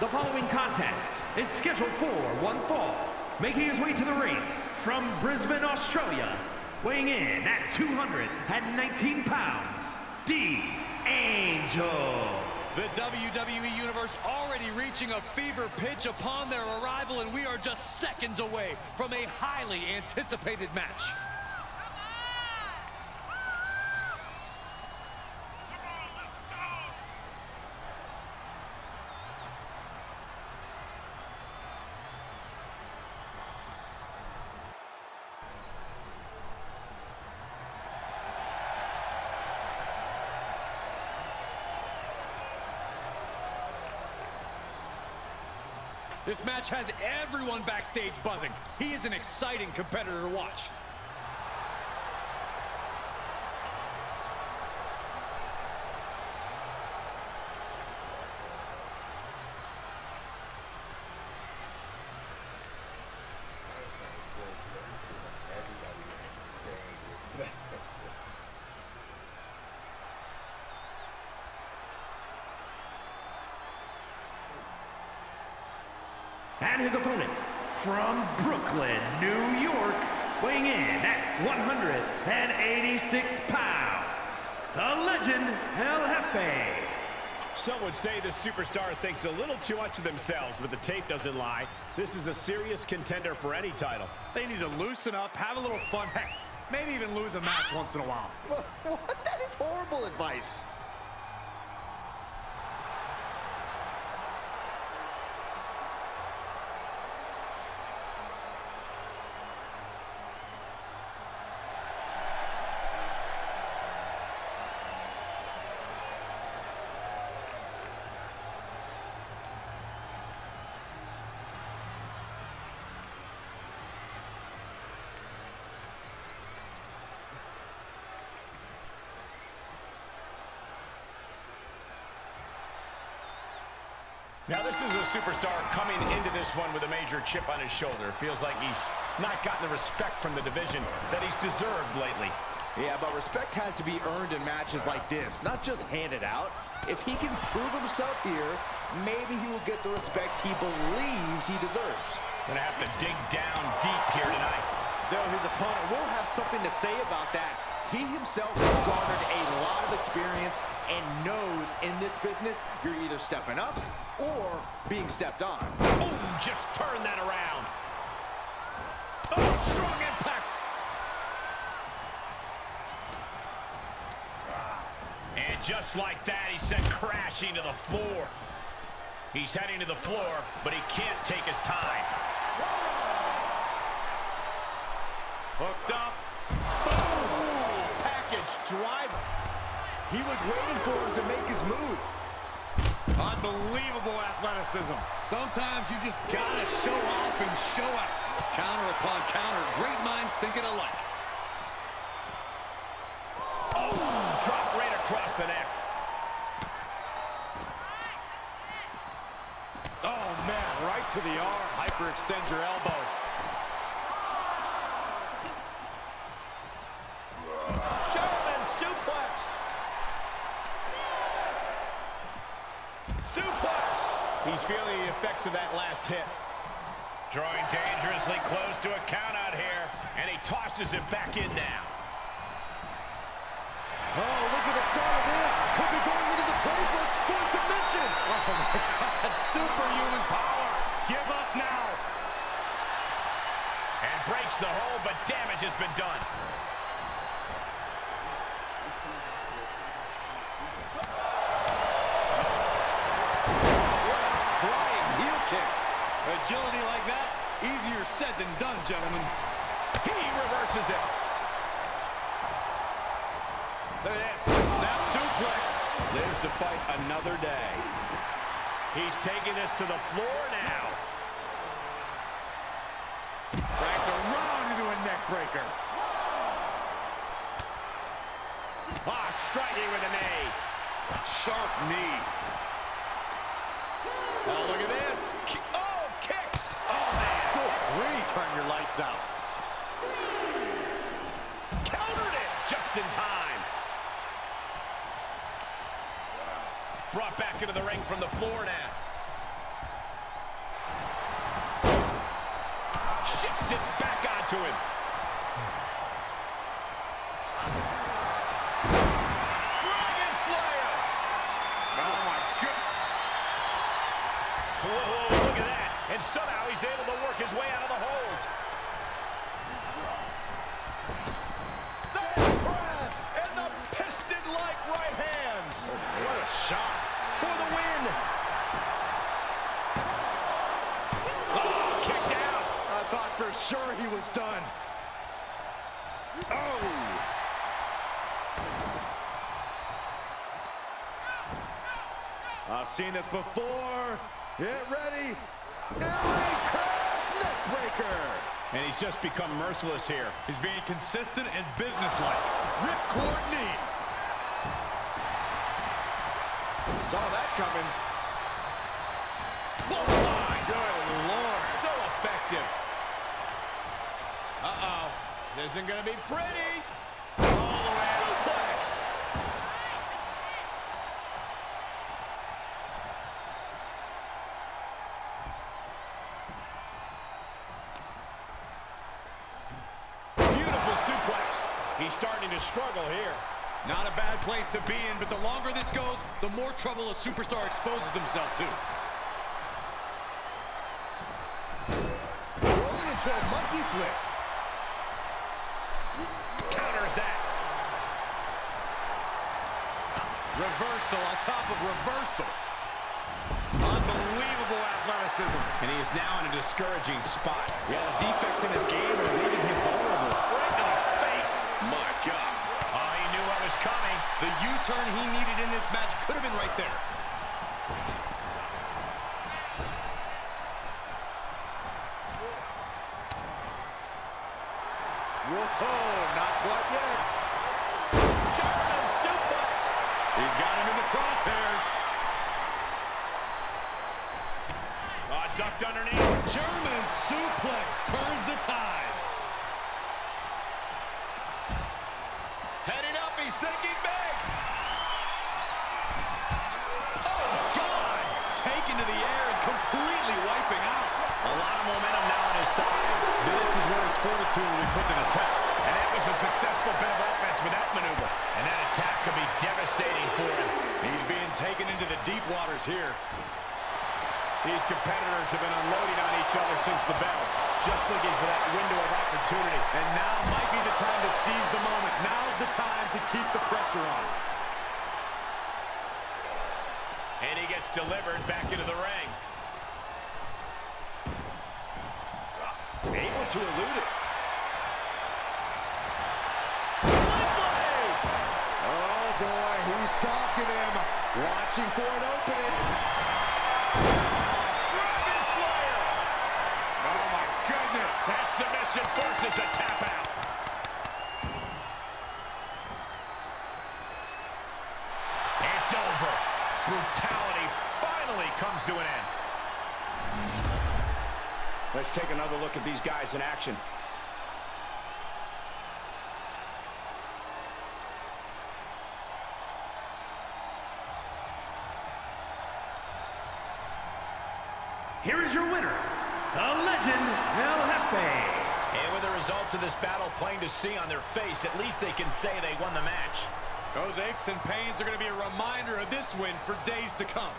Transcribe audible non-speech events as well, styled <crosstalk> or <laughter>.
The following contest is scheduled for one fall, making his way to the ring from Brisbane, Australia, weighing in at 219 pounds, D-Angel. The WWE Universe already reaching a fever pitch upon their arrival, and we are just seconds away from a highly anticipated match. This match has everyone backstage buzzing. He is an exciting competitor to watch. And his opponent from Brooklyn, New York, weighing in at 186 pounds, the legend El Jefe. Some would say the superstar thinks a little too much of themselves, but the tape doesn't lie. This is a serious contender for any title. They need to loosen up, have a little fun, heck, maybe even lose a match once in a while. <laughs> What? That is horrible advice. Now, this is a superstar coming into this one with a major chip on his shoulder. Feels like he's not gotten the respect from the division that he's deserved lately. Yeah, but respect has to be earned in matches like this, not just handed out. If he can prove himself here, maybe he will get the respect he believes he deserves. Gonna have to dig down deep here tonight. Though his opponent will have something to say about that. He himself has garnered a lot of experience and knows in this business you're either stepping up or being stepped on. Boom, just turn that around. Oh, strong impact. And just like that, he sent crashing to the floor. He's heading to the floor, but he can't take his time. Hooked up. He was waiting for him to make his move. Unbelievable athleticism. Sometimes you just gotta show off and show out. Counter upon counter. Great minds thinking alike. Oh, drop right across the neck. Oh, man, right to the arm. Hyperextend your elbow. He's feeling the effects of that last hit. Drawing dangerously close to a count out here, and he tosses him back in now. Oh, look at the start of this. Could be going into the playbook for submission. Oh, my God. Superhuman power. Give up now. And breaks the hold, but damage has been done. Said than done, gentlemen. He reverses it. Look at this. Snap suplex. Lives to fight another day. He's taking this to the floor now. Cracked around into a neck breaker. Ah, striking with a knee. Sharp knee. Oh, look at this. Oh, three. Turn your lights out. Countered it just in time. Brought back into the ring from the floor now. Shifts it back onto him. Dragon Slayer! Oh, my God. Whoa. And somehow he's able to work his way out of the hold. There's press and the piston-like right hands. Oh, what a shot for the win. Oh, kicked out. I thought for sure he was done. Oh. I've seen this before. Get ready. And he's just become merciless here. He's being consistent and businesslike. Ripcord knee. Saw that coming. Clothesline. Good Lord. So effective. Uh-oh. This isn't going to be pretty. All the way out. Suplex. Beautiful suplex. He's starting to struggle here. Not a bad place to be in, but the longer this goes, the more trouble a superstar exposes themselves to. Rolling into a monkey flip. Counters that. Reversal on top of reversal. Unbelievable athleticism. And he is now in a discouraging spot. Yeah, the defects in his game are leaving him vulnerable. The U-turn he needed in this match could have been right there. Whoa, not quite yet. German suplex. He's got him in the crosshairs. Oh, ducked underneath. German suplex turns the tides. Heading up, he's thinking big. Oh, God! Taken to the air and completely wiping out. A lot of momentum now on his side. This is where his fortitude will be put to the test. And that was a successful bit of offense with that maneuver. And that attack could be devastating for him. He's being taken into the deep waters here. These competitors have been unloading on each other since the bell. Just looking for that window of opportunity. And now might be the time to seize the moment. Now's the time to keep the pressure on. And he gets delivered back into the ring. Ah, able to elude it. Oh, boy, he's stalking him. Watching for an opening. Dragon Slayer! Oh, my goodness. That submission forces a tap out. It's over. Brutality finally comes to an end. Let's take another look at these guys in action. Here is your winner, the legend, El Jefe. Results of this battle plain to see on their face, at least they can say they won the match. Those aches and pains are going to be a reminder of this win for days to come.